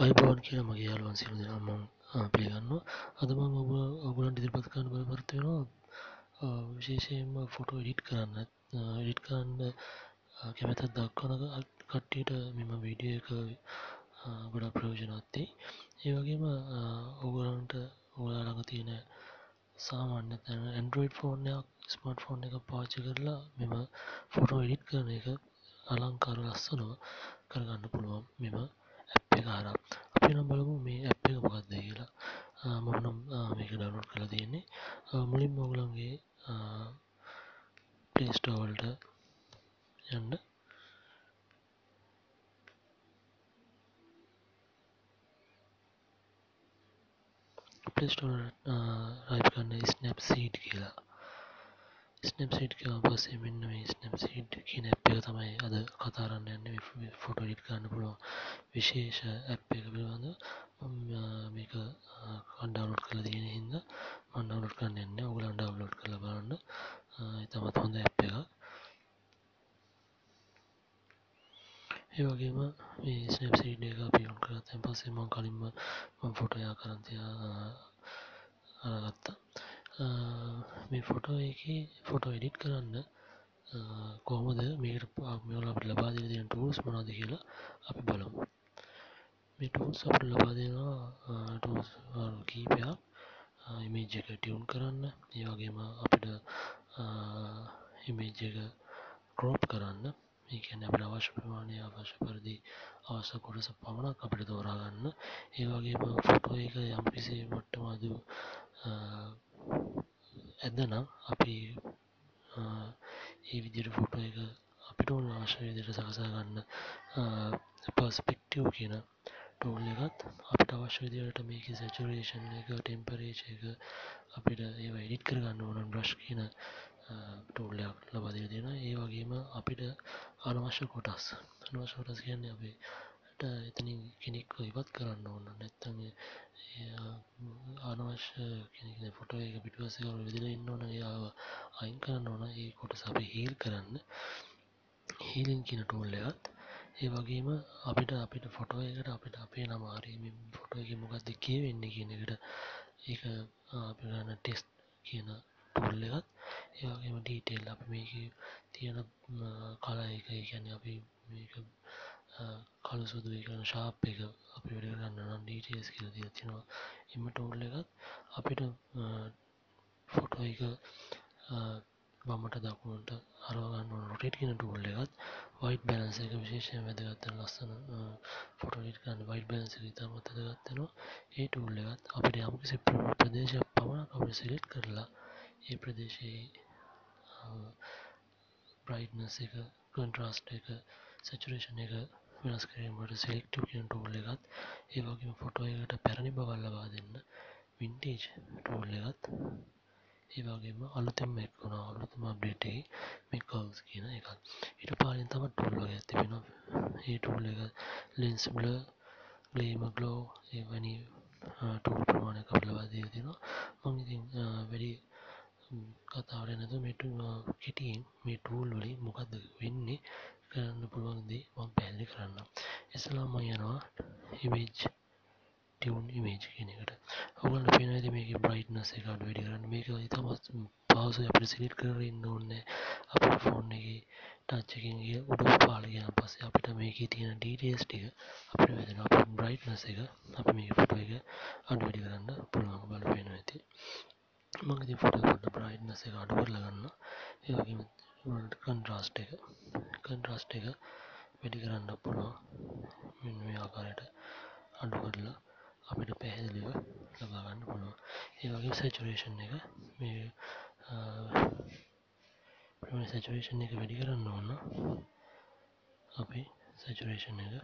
අයිබෝන් කියන මගේ යාළුවන් සියලු දෙනාම මම පිළිගන්නවා. අද මම ඔබ ඔයගොල්ලන්ට ඉදිරිපත් කරන්න බලාපොරොත්තු වෙනවා විශේෂයෙන්ම ෆොටෝ එඩිට් කරන්න එඩිට් කරන්න කැමැත්තක් දක්වන කට්ටියට මෙම වීඩියෝ එක ගොඩක් ප්‍රයෝජනවත් වෙයි. ඒ වගේම ඔයගොල්ලන්ට ඔයාලා ළඟ තියෙන සාමාන්‍ය නැත්නම් Android ෆෝන් එකක් ස්මාර්ට් ෆෝන් එකක් පාවිච්චි කරලා මෙම ෆොටෝ එඩිට් කරන එක අලංකාර ලස්සනව කරගන්න පුළුවන් මෙම ඇප් එක හරහා අපි නම් බලමු මේ ඇප් එක මොකක්ද කියලා. මම නම් මේක ඩවුන්ලෝඩ් කරලා තියෙන්නේ. මුලින්ම ඔයගොල්ලන්ගේ Play Store වලට යන්න. Play Store රයිට් කරන්න Snapseed කියලා. ස්නප්සීට් කියව පස්සේ මෙන්න මේ ස්නප්සීට් කියන ඇප් එක තමයි අද කතාරන්න යන්න. ෆොටෝ ඩිට් කරන්න පුළුවන් විශේෂ ඇප් එක පිළිබඳ මේක කණ්ඩවලෝඩ් කළ තියෙන හින්ද මන්ඩවලෝඩ් කරන්න එන්න ඔගලන් ඩවලෝඩ් කළ බලන්න. තමත් හොඳ ඇප් එක ඒ වගේම මේ ස්නප්සීඩ් එක පියුන් කරතැන් පස්සේ මං කලින්ම මං ෆොටෝයා කරන්තියා අරගත්තා. මේ ෆොටෝ එක ෆොටෝ එඩිට් කරන්න කොහොමද මේකට පාක්මල අපට ලබා දෙන තියෙන ටූල්ස් මොනාද කියලා අපි බලමු. මේ ටූල්ස් අපට ලබා දෙනවා ටූල්ස් කීපයක් ඉමේජ් එක ටියවුන් කරන්න. ඒ වගේම අපිට ඉමේජ් එක ක්‍රෝප් කරන්න. ඒ කියන්නේ අපිට අවශ්‍ය ප්‍රමාණය අවශ්‍ය පරිදි අවශ්‍ය කොටස පමණක් අපිට තෝරාගන්න ඒ වගේම ෆොටෝ එක යම්කිසි මට්ටමක ඇදනම් අපි ඒ විදිහට ෆොටෝ එක අපිට ඕන අවශ්‍ය විදිහට සකසා ගන්න පර්ස්පෙක්ටිව් කියන ටූල් එකත් අපිට අවශ්‍ය විදිහට මේකේ සැචුරේෂන් එක ටෙම්පරේචර් එක අපිට ඒවා එඩිට් කරගන්න ඕන බ්‍රෂ් කියන ටූල් එකක් ලබා දීලා තියෙනවා ඒ වගේම අපිට අනවශ්‍ය කොටස් අනවශ්‍ය කොටස් කියන්නේ අපි එතනින් කෙනෙක්ව ඉවත් කරන්න ඕන. නැත්තම් අනවශ්‍ය කෙනෙක් ෆොටෝ එක පිටුපස්සේ කවුරු විදිලා ඉන්න ඕන. එයාව අයින් කරන්න ඕන. ඒ කොටස අපි හීල් කරන්න. හීලින් කියන ටූල් එකත්. ඒ වගේම අපිට අපිට ෆොටෝ එකට අපිට අපේ නම හරි මේ ෆොටෝ එකේ මොකක්ද කියවෙන්නේ කියන එකට ඒක අපි ගන්න ටෙස්ට් කියන ටූල් එකත්. ඒ වගේම ඩීටේල් අපි මේකේ තියෙන කලර් එක ඒ කියන්නේ අපි මේක කළු සුදු ඒ කියන්නේ ෂාප් එක අපි වැඩ කරගන්න නම් ඩීටේල්ස් කියලා දීලා තියෙනවා. එම ටූල් එකත් අපිට ෆොටෝ එක වමට දකුණට හරවගන්න ඕන රොටේට් කියන ටූල් එකත් වයිට් බැලන්ස් එක විශේෂයෙන් වැදගත් වෙන ලස්සන ෆොටෝ එඩිට් කරන්න වයිට් බැලන්ස් එක ඉතාමත් වැදගත් වෙනවා. ඒ ටූල් එකත් අපිට යම්කිසි ප්‍රදේශයක් පමණක් අපිට සිලෙක්ට් කරලා ඒ ප්‍රදේශයේ බ්‍රයිට්නස් එක කොන්ට්‍රාස්ට් එක සැචුරේෂන් එක වෙනස් කිරීමට සිලෙක්ටිව් කියන ටූල් එකත් ඒ වගේම ෆොටෝ එකට පැරණි බවක් ලබා දෙන්න වින්ටේජ් ටූල් එකත් ඒ වගේම අලුතෙන්ම එක් වුණා අලුතම අප්ඩේට් එකේ මේ කර්ව්ස් කියන එකත්. ඊට පස්සේ තව ටූල් වර්ගයක් තිබෙනවා. ඒ ටූල් එක ලෙන්ස් බ්ලර් ග්ලේමර් ග්ලෝ ඒ වැනි ටූල් ප්‍රමාණයක් අපිට ලබා දීලා තියෙනවා. මම ඉතින් වැඩි කතාවට නැතුව මේ කෙටියෙන් මේ ටූල් වලින් මොකද්ද වෙන්නේ කරන්න පුළුවන් දේ මම පැහැදිලි කරන්නම්. ඉස්සෙල්ලාම මම යනවා image ටියුන් ඉමේජ් කියන එකට. ඔයගොල්ලන්ට පේනවා ඉතින් මේකේ බ්‍රයිට්නස් එක අඩු වැඩි කරන්න. මේක ඉතාමත් පහසුයි අපිට සිලෙක්ට් කරගෙන ඉන්න ඕනේ අපේ ෆෝන් එකේ ටච් එකකින් ගිය උඩ පාල ගියාන් පස්සේ අපිට මේකේ තියෙන ඩීටේල්ස් ටික අපිට වැදෙනවා අපේ බ්‍රයිට්නස් එක අපි මේක ෆොටෝ එක අඩු වැඩි කරන්න පුළුවන් බලන්න පේනවා ඇති. මම ඉතින් ෆොටෝ එක බ්‍රයිට්නස් එක අඩු කරලා ගන්නවා. ඒ වගේම කන්ට්‍රාස්ට් එක. කන්ට්‍රාස්ට් එක වැඩි කරන්න පුළුවන්. මෙන්න මේ ආකාරයට අඩු කරලා අපිට පැහැදිලිව ලබා ගන්න පුළුවන්. ඒ වගේ සැචුරේෂන් එක මේ ප්‍රම සැචුරේෂන් එක වැඩි කරන්න ඕන්න අපි සැචුරේෂන් එක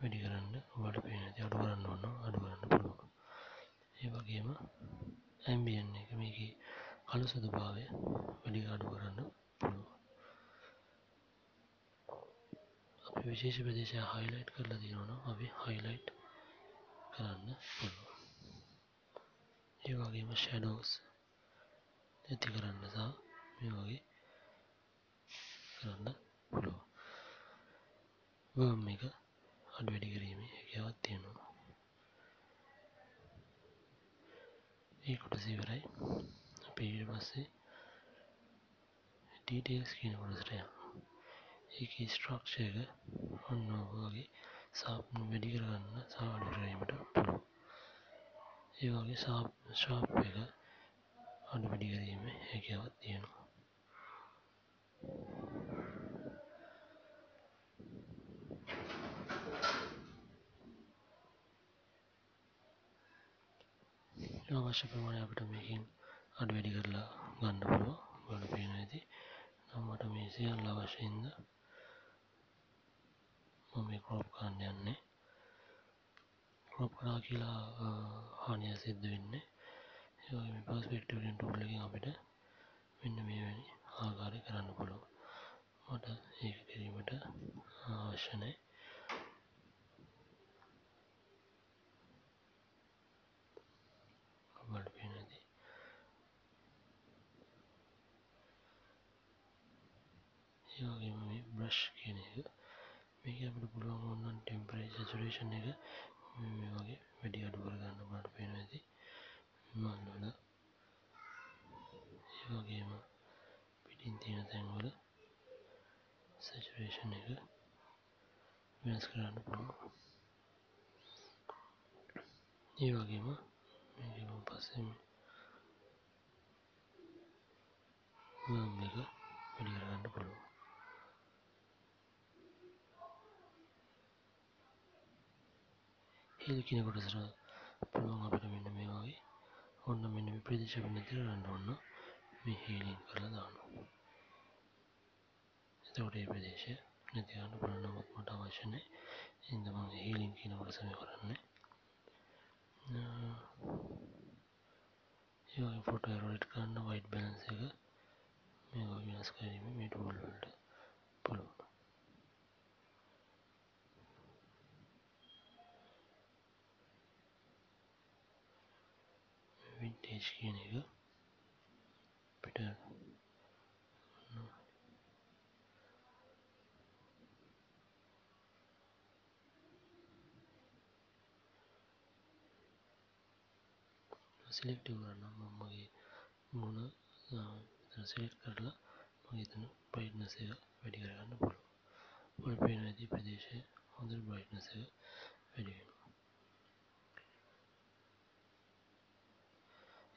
වැඩි කරන්න ඔබට පේන ඇති අඩු කරන්න ඕන්න අඩු කරන්න පුළුවන්. ඒ වගේම ඇම්බියන් එක මේක අලුසුදු භාවය වැඩි අඩු කරන්න පුළුවන්. අපි විශේෂ ප්‍රදේශය හයිලයිට් කරලා තියෙනවා අපි හයිලයිට් කරන්න පුළුවන්. ඒ වගේම ෂැඩෝස් ඇති කරන්න සහ මේ වගේ කරන්න පුළුවන්. වර්ම් එක අඩු වැඩි කිරීමේ හැකියාවක් තියෙනවා. ඒකට සිවරයි ඊට පස්සේ ඩීටේල්ස් කියන කොටසට යනවා ඒක ස්ට්‍රක්ෂ එක ඔන්න වගේ සාප්නු වැඩි කරගන්න සාඩු කිරීමට පුළුවන්. ඒ වගේ සාප් ශාප් එක අඩු වැඩි කිරීම හැකියාවත් තියෙනවා. අවශ්‍ය ප්‍රමාණය අපිට මේකින් අඩු වැඩි කරලා ගන්න පුළුවන්. ගොඩ පේන ඇති. නම්මට මේ සියල්ල අවශ්‍යයින්ද මම මේ ක්‍රෝප් කරන්න යන්නේ. ක්‍රොප් කරා කියලා හානිය සිද්ධ වෙන්නේ. ඒ පස්පෙක්ටවෙන් ටූල්ලකින් අපිට මෙන්න මේ වැනි ආකාරය කරන්න පුළුව මට ඒක කිරීමට අවශ්‍යනය බඩ ඒවගේම මේ බ්‍රශ් කියන එක. මේක අපිට පුළුවන් ඔන්නන් ටෙම්පරේ සචුරේෂන් එක. මේ වගේ වැඩි අඩු කරගන්න බට පේන ඇති. මල්වල. ඒවගේම පිටින් තියෙන තැන්වල සචුරේෂන් එක වෙනස් කරන්න පුළුවන්. ඒ වගේම මේකම පස්සෙම එක වැඩි කරගන්න පුළුවන්. හෙල් කියන කොටසට පුළුවන් අපිට මෙන්න මේ වගේ ඔන්න මෙන්න මේ ප්‍රදේශ නැති කරන්න ඔන්න මේ හීලින් කරලා දානවා. එතකොට ඒ ප්‍රදේශය නැති කරන්න පුළුවන් නමුත් මට අවශ්‍ය නැහැ. එහෙනම් මම හීලින් කියන කොටස මේ කරන්නේ ඒ වගේ ෆොටෝ රොටේට් කරන්න වයිට් බැලන්ස් එක මේක වෙනස් කිරීම මේ ටූල් වලට පුළුවන් වින්ටේජ් කියන එක පිට සිලෙක්ටව කරන්න මගේ මුණ සිලෙක්් කරලා මගේ තන බ්‍රයිට්නස එක වැඩි කරගන්න පුළුව ඔල් පේන ඇති ප්‍රදේශය හොඳ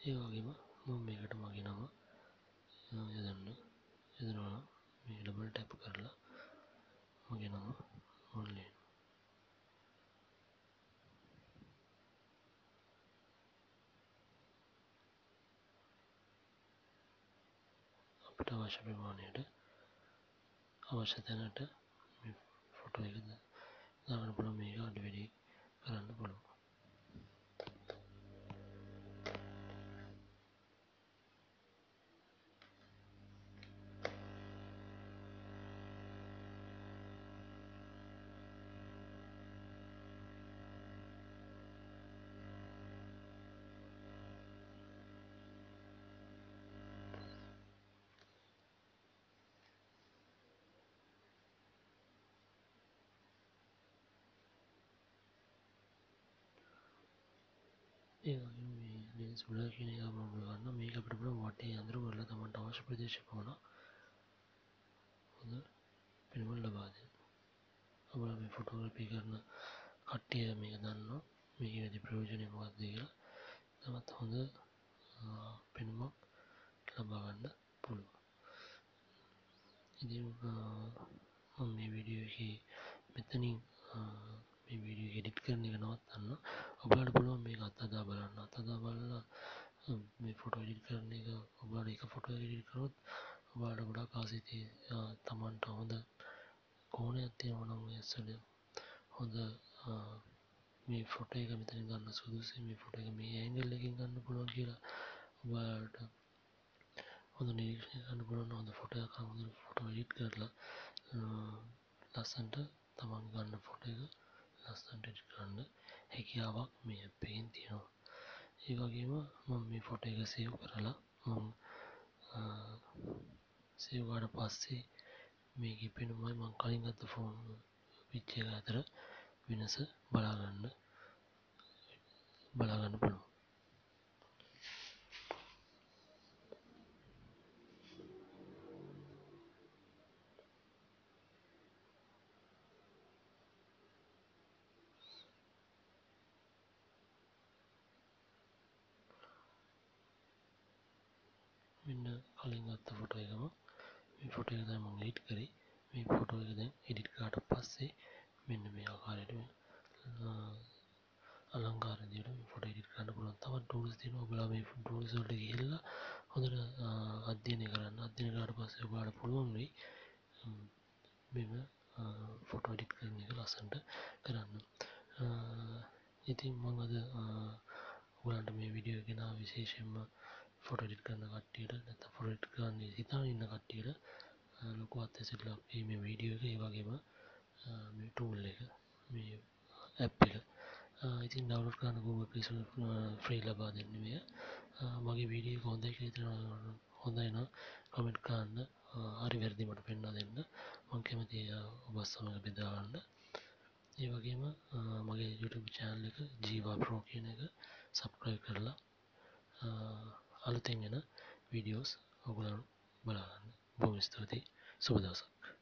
බ්‍රයිට්නස එක වැඩිවෙන ඒ වගේම මම මේකට මගේ නම යදන්න යදනවා මේ ඩබල් ටැප් කරලා මගේ නම ඔන්ලේ අපට අවශ්‍ය ප්‍රමාණයට අවශ්‍ය තැනට ෆොටෝ එක දාගන්න පුළුවන් මේක අඩු වැඩි කරන්න පුළුවන් ඒ සුලා කියන එක ගන්න මේක අපිට වටේ අඳුර කරලා තමන්ට අවශ්‍ය ප්‍රදේශ පමණ හොඳ පෙනුමක් ලබා දෙන්න. අපල මේ ෆොටෝග්‍රැෆි කරන කට්ටිය මේක දන්නවා මේක වැඩි ප්‍රයෝජනය මොකක්ද කියලා. තමත් හොඳ පෙනුමක් ලබා ගන්න පුළුවන්. ඉතින් මම මේ වීඩියෝ එකේ මෙතනින් මේ වීඩියෝ එඩිට් කරන එක නවත්තන්න. ඔබලාට පුළුවන් මේක අත්අදා බලන්න. අත්අදා බලලා මේ ෆොටෝ එඩිට් කරන එක ඔබලාට එක ෆොටෝ එඩිට් කරොත් ඔබලාට ගොඩාක් ආසයි තමන්ට හොඳ කෝණයක් තියෙනවා නම් ඇස්සට හොඳ මේ ෆොටෝ එක මෙතන ගන්න සුදුසුයි. මේ ෆොටෝ එක මේ ඇන්ගල් එකකින් ගන්න පුළුවන් කියලා ඔබලාට හොඳ නිරීක්ෂණය කරන්න පුළුවන්. හොඳ ෆොටෝ එකක් හොඳ ෆොටෝ එඩිට් කරලා ලස්සන්ට තමන් ගන්න ෆොටෝ එක. ලස්සන්ට එඩිට් කරන්න හැකියාවක් මේ අපෙන් තියෙනවා. ඒ වගේම මම මේ ෆොටෝ එක සේව් කරලා මම සේව්වාට පස්සේ මේක පෙනුමයි මං කලින් ගත්ත ෆෝන් පිච්ච එක අතර වෙනස බලාගන්න බලාගන්න පුළුවන්. මෙන්න කලින් ගත්ත ෆොටෝ එකම මේ ෆොටෝ එක තමයි මම එඩිට් කරේ. මේ ෆොටෝ එක දැන් එඩිට් කරාට පස්සේ මෙන්න මේ ආකාරයට අලංකාර විදියට මේ ෆොටෝ එඩිට් කරන්න පුළුවන්. තවත් ටූල්ස් තියෙනවා. ඔයගොල්ලෝ මේ ටූල්ස් වලට ගිහිල්ලා හොඳට අධ්‍යයනය කරන්න. අධ්‍යයනය කරාට පස්සේ ඔයාලට පුළුවන් වෙයි මෙම ෆොටෝ එඩිට් කරන එක ලස්සනට කරන්න. ඉතින් මං අද ඔයාලට මේ වීඩියෝ එක ගෙනාවේ විශේෂයෙන්ම ෆොටෝ එඩිට් කරන කට්ටියට නැත්නම් ෆොටෝ එඩිට් කරන්න හිතාගෙන ඉන්න කට්ටියට ලොකු අත්දැකීමක් වෙයි මේ වීඩියෝ එක ඒ වගේම මේ ටූල් එක මේ ඇප් එක. ඉතින් ඩවුන්ලෝඩ් කරන්න Google Play Store ෆ්‍රී ලබා දෙන්නේ මෙය. මගේ වීඩියෝ එක හොඳයි කියලා හිතනවා හොඳයි නම් කමෙන්ට් කරන්න හරි වැරදි මට පෙන්වා දෙන්න. මම කැමතියි ඔබ සමග බෙදා ගන්න. ඒ වගේම මගේ YouTube channel එක ජීවා ප්‍රෝ කියන එක subscribe කරලා අලුතෙන් එන වීඩියෝස් ඔයගොල්ලෝ බලන්න. බොහොම ස්තුතියි. සුබ දවසක්.